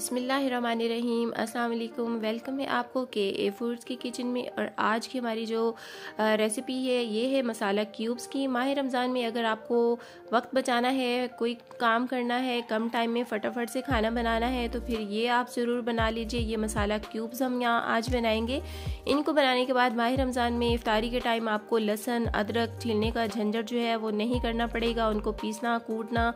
बिसमीम वालेकुम वेलकम है आपको के ए फूड्स की किचन में। और आज की हमारी जो रेसिपी है, ये है मसाला क्यूब्स की। माह रमज़ान में अगर आपको वक्त बचाना है, कोई काम करना है, कम टाइम में फटाफट से खाना बनाना है तो फिर ये आप ज़रूर बना लीजिए। ये मसाला क्यूब्स हम यहाँ आज बनाएँगे। इनको बनाने के बाद माह रमज़ान में इफ्तारी के टाइम आपको लहसन, अदरक छीलने का झंझट जो है, वो नहीं करना पड़ेगा। उनको पीसना, कूटना,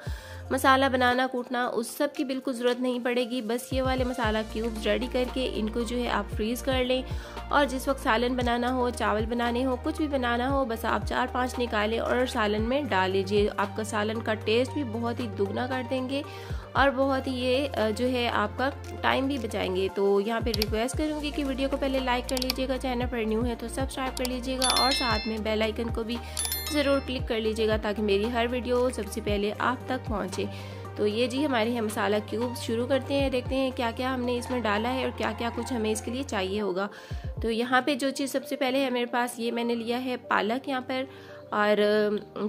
मसाला बनाना, कूटना, उस सब की बिल्कुल ज़रूरत नहीं पड़ेगी। बस ये वाले मसाला क्यूब्स रेडी करके इनको जो है आप फ्रीज़ कर लें और जिस वक्त सालन बनाना हो, चावल बनाने हो, कुछ भी बनाना हो, बस आप चार पाँच निकालें और सालन में डाल लीजिए। आपका सालन का टेस्ट भी बहुत ही दुगना कर देंगे और बहुत ही ये जो है आपका टाइम भी बचाएँगे। तो यहाँ पे रिक्वेस्ट करूँगी कि वीडियो को पहले लाइक कर लीजिएगा, चैनल पर न्यू है तो सब्सक्राइब कर लीजिएगा और साथ में बेल आइकन को भी ज़रूर क्लिक कर लीजिएगा ताकि मेरी हर वीडियो सबसे पहले आप तक पहुँचे। तो ये जी हमारे यहाँ मसाला क्यूब शुरू करते हैं, देखते हैं क्या क्या हमने इसमें डाला है और क्या क्या कुछ हमें इसके लिए चाहिए होगा। तो यहाँ पे जो चीज़ सबसे पहले है, मेरे पास ये मैंने लिया है पालक यहाँ पर। और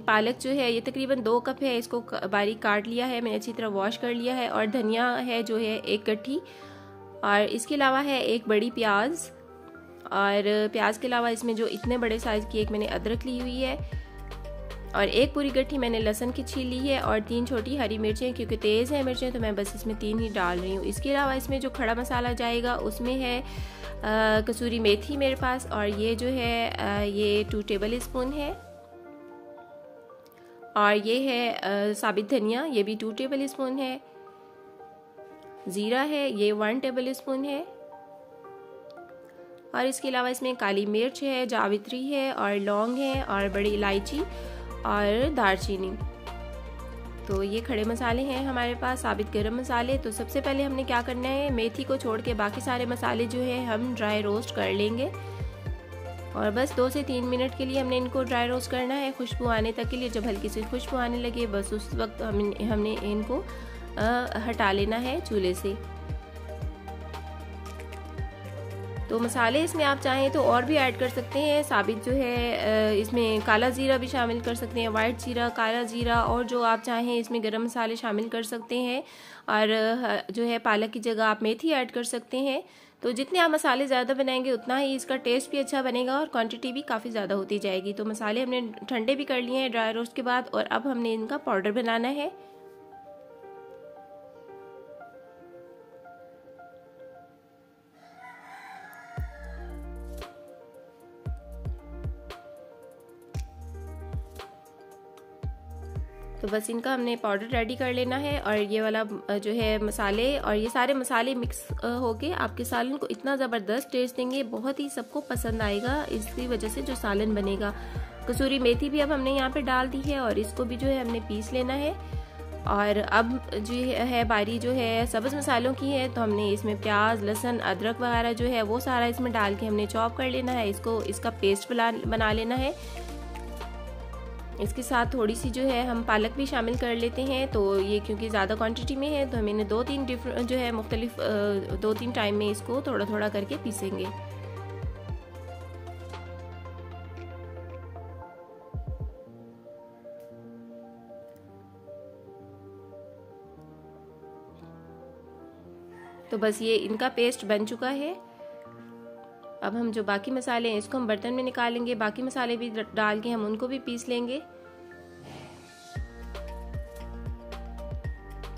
पालक जो है ये तकरीबन दो कप है, इसको बारीक काट लिया है, मैंने अच्छी तरह वॉश कर लिया है। और धनिया है जो है एक गट्ठी और इसके अलावा है एक बड़ी प्याज। और प्याज के अलावा इसमें जो इतने बड़े साइज़ की एक मैंने अदरक ली हुई है। और एक पूरी गट्ठी मैंने लहसन की छील ली है और तीन छोटी हरी मिर्चें क्योंकि तेज़ है मिर्चें तो मैं बस इसमें तीन ही डाल रही हूँ। इसके अलावा इसमें जो खड़ा मसाला जाएगा उसमें है आ, कसूरी मेथी मेरे पास और ये जो है आ, ये टू टेबल स्पून है। और ये है आ, साबित धनिया ये भी टू टेबल स्पून है। ज़ीरा है ये वन टेबल स्पून है। और इसके अलावा इसमें काली मिर्च है जावित्री है और लौंग है और बड़ी इलायची। और दालचीनी। तो ये खड़े मसाले हैं हमारे पास साबित गरम मसाले। तो सबसे पहले हमने क्या करना है मेथी को छोड़ के बाकी सारे मसाले जो है हम ड्राई रोस्ट कर लेंगे। और बस दो से तीन मिनट के लिए हमने इनको ड्राई रोस्ट करना है। खुशबू आने तक के लिए जब हल्की सी खुशबू आने लगे बस उस वक्त हम हमने इनको आ, हटा लेना है चूल्हे से। तो मसाले इसमें आप चाहें तो और भी ऐड कर सकते हैं। साबित जो है इसमें काला ज़ीरा भी शामिल कर सकते हैं, वाइट ज़ीरा, काला ज़ीरा और जो आप चाहें इसमें गरम मसाले शामिल कर सकते हैं। और जो है पालक की जगह आप मेथी ऐड कर सकते हैं। तो जितने आप मसाले ज़्यादा बनाएँगे, उतना ही इसका टेस्ट भी अच्छा बनेगा और क्वांटिटी भी काफ़ी ज़्यादा होती जाएगी। तो मसाले हमने ठंडे भी कर लिए हैं ड्राई रोस्ट के बाद और अब हमने इनका पाउडर बनाना है। तो बस इनका हमने पाउडर रेडी कर लेना है और ये वाला जो है मसाले और ये सारे मसाले मिक्स होके आपके सालन को इतना ज़बरदस्त टेस्ट देंगे, बहुत ही सबको पसंद आएगा, इसकी वजह से जो सालन बनेगा। कसूरी मेथी भी अब हमने यहाँ पे डाल दी है और इसको भी जो है हमने पीस लेना है। और अब जो, है बारी जो है सब्ज़ मसालों की है तो हमने इसमें प्याज, लहसन, अदरक वगैरह जो है वो सारा इसमें डाल के हमने चॉप कर लेना है। इसको, इसका पेस्ट बना लेना है। इसके साथ थोड़ी सी जो है, हम पालक भी शामिल कर लेते हैं तो ये क्योंकि ज़्यादा क्वांटिटी में है तो हम इन्हें दो तीन डिफरेंट जो है, मुख्तलिफ़ दो तीन टाइम में इसको थोड़ा थोड़ा करके पीसेंगे। तो बस ये इनका पेस्ट बन चुका है। अब हम जो बाकी मसाले हैं, इसको हम बर्तन में निकालेंगे। बाकी मसाले भी डाल के हम उनको भी पीस लेंगे।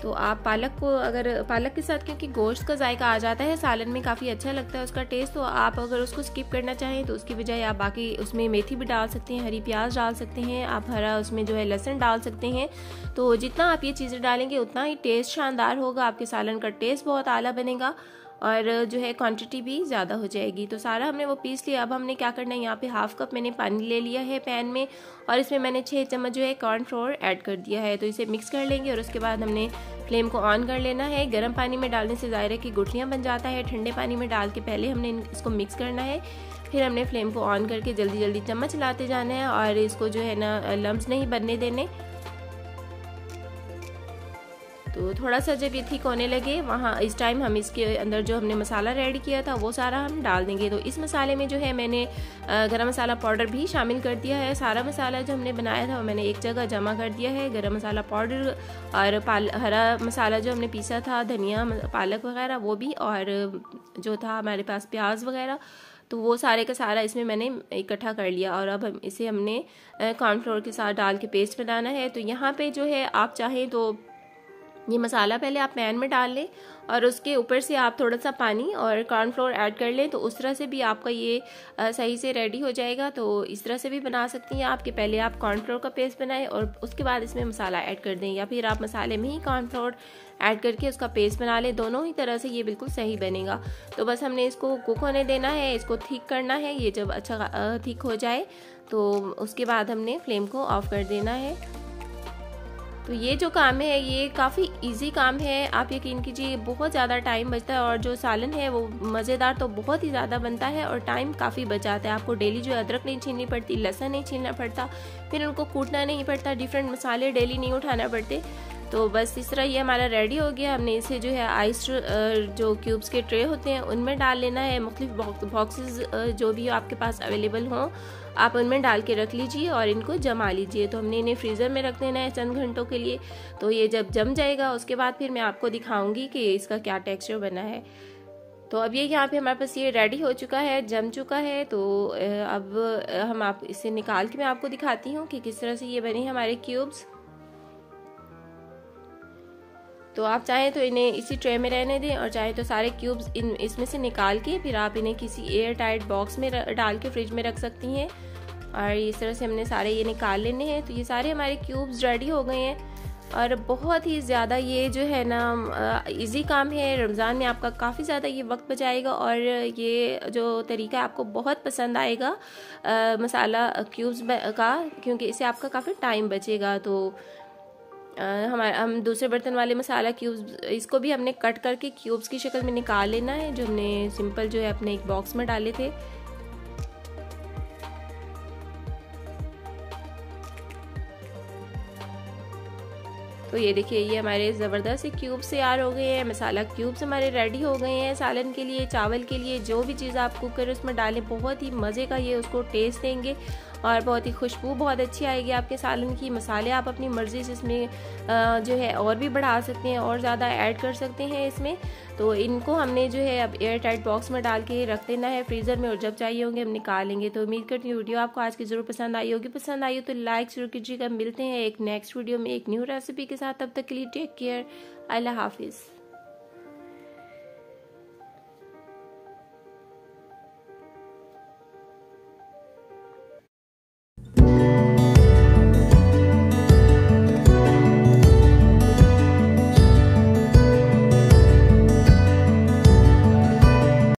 तो आप पालक को अगर, पालक के साथ क्योंकि गोश्त का जायका आ जाता है, सालन में काफ़ी अच्छा लगता है उसका टेस्ट तो आप अगर उसको स्किप करना चाहें तो उसकी बजाय आप बाकी उसमें मेथी भी डाल सकते हैं, हरी प्याज डाल सकते हैं, आप हरा उसमें जो है लहसन डाल सकते हैं। तो जितना आप ये चीज़ें डालेंगे, उतना ही टेस्ट शानदार होगा, आपके सालन का टेस्ट बहुत आला बनेगा। और जो है क्वांटिटी भी ज़्यादा हो जाएगी। तो सारा हमने वो पीस लिया। अब हमने क्या करना है? यहाँ पे हाफ़ कप मैंने पानी ले लिया है पैन में और इसमें मैंने छः चम्मच जो है कॉर्न फ्लोर ऐड कर दिया है। तो इसे मिक्स कर लेंगे और उसके बाद हमने फ्लेम को ऑन कर लेना है। गर्म पानी में डालने से ज़ाहिर है कि गुठलियाँ बन जाता है। ठंडे पानी में डाल के पहले हमने इसको मिक्स करना है। फिर हमने फ्लेम को ऑन करके जल्दी जल्दी चम्मच लाते जाना है और इसको जो है ना लम्ब नहीं बनने देने। तो थोड़ा सा जब ये ठीक होने लगे, वहाँ इस टाइम हम इसके अंदर जो हमने मसाला रेडी किया था, वो सारा हम डाल देंगे। तो इस मसाले में जो है मैंने गरम मसाला पाउडर भी शामिल कर दिया है। सारा मसाला जो हमने बनाया था, वो मैंने एक जगह जमा कर दिया है। गरम मसाला पाउडर और पाल, हरा मसाला जो हमने पीसा था, धनिया पालक वगैरह, वो भी और जो था हमारे पास प्याज वगैरह तो वो सारे का सारा इसमें मैंने इकट्ठा कर लिया। और अब हम इसे हमने कॉर्नफ्लोर के साथ डाल के पेस्ट बनाना है। तो यहाँ पे जो है आप चाहें तो ये मसाला पहले आप पैन में डाल लें और उसके ऊपर से आप थोड़ा सा पानी और कॉर्नफ्लोर ऐड कर लें तो उस तरह से भी आपका ये सही से रेडी हो जाएगा। तो इस तरह से भी बना सकती हैं आप कि पहले आप कॉर्नफ्लोर का पेस्ट बनाएँ और उसके बाद इसमें मसाला ऐड कर दें या फिर आप मसाले में ही कॉर्नफ्लोर ऐड करके उसका पेस्ट बना लें। दोनों ही तरह से ये बिल्कुल सही बनेगा। तो बस हमने इसको कुक होने देना है, इसको ठीक करना है, ये जब अच्छा ठीक हो जाए तो उसके बाद हमने फ्लेम को ऑफ़ कर देना है। तो ये जो काम है, ये काफ़ी इजी काम है। आप यकीन कीजिए, बहुत ज़्यादा टाइम बचता है और जो सालन है, वो मज़ेदार तो बहुत ही ज़्यादा बनता है और टाइम काफ़ी बचाता है। आपको डेली जो अदरक नहीं छीननी पड़ती, लहसन नहीं छीनना पड़ता, फिर उनको कूटना नहीं पड़ता डिफरेंट मसाले डेली नहीं उठाना पड़ते। तो बस इस तरह ये हमारा रेडी हो गया। हमने इसे जो है आइस जो क्यूब्स के ट्रे होते हैं, उनमें डाल लेना है। मुख्तलिफ़ बॉक्सेस जो भी आपके पास अवेलेबल हों। आप उनमें डाल के रख लीजिए और इनको जमा लीजिए। तो हमने इन्हें फ्रीज़र में रख देना है चंद घंटों के लिए। तो ये जब जम जाएगा, उसके बाद फिर मैं आपको दिखाऊँगी कि इसका क्या टेक्सचर बना है। तो अब ये यहाँ पे हमारे पास ये रेडी हो चुका है, जम चुका है। तो अब हम आप इसे निकाल के मैं आपको दिखाती हूँ कि किस तरह से ये बने हमारे क्यूब्स तो आप चाहें तो इन्हें इसी ट्रे में रहने दें और चाहें तो सारे क्यूब्स इन इसमें से निकाल के फिर आप इन्हें किसी एयर टाइट बॉक्स में डाल के फ्रिज में रख सकती हैं। और इस तरह से हमने सारे ये निकाल लेने हैं। तो ये सारे हमारे क्यूब्स रेडी हो गए हैं। और बहुत ही ज़्यादा ये जो है ना इजी काम है। रमज़ान में आपका काफ़ी ज़्यादा ये वक्त बचाएगा और ये जो तरीका आपको बहुत पसंद आएगा आ, मसाला क्यूब्स का क्योंकि इससे आपका काफ़ी टाइम बचेगा। तो हमारे, हम दूसरे बर्तन वाले मसाला क्यूब्स इसको भी हमने कट करके क्यूब्स की शक्ल में निकाल लेना है, जो हमने सिंपल जो है अपने एक बॉक्स में डाले थे। तो ये देखिए, ये हमारे ज़बरदस्त से क्यूब्स तैयार हो गए हैं, मसाला क्यूब्स हमारे रेडी हो गए हैं, सालन के लिए, चावल के लिए, जो भी चीज़ आप कुकर उसमें डालें, बहुत ही मज़े का ये उसको टेस्ट देंगे। और बहुत ही खुशबू बहुत अच्छी आएगी आपके सालन की मसाले आप अपनी मर्ज़ी से इसमें जो है और भी बढ़ा सकते हैं, और ज़्यादा ऐड कर सकते हैं इसमें। तो इनको हमने जो है अब एयर टाइट बॉक्स में डाल के रख देना है फ्रीज़र में, और जब चाहिए होंगे हम निकालेंगे। तो उम्मीद करती हूँ वीडियो आपको आज की ज़रूर पसंद आई होगी। पसंद आई हो तो लाइक शुरू कीजिएगा। मिलते हैं एक नेक्स्ट वीडियो में एक न्यू रेसिपी के साथ। तब तक के लिए टेक केयर। अल्लाह हाफिज़।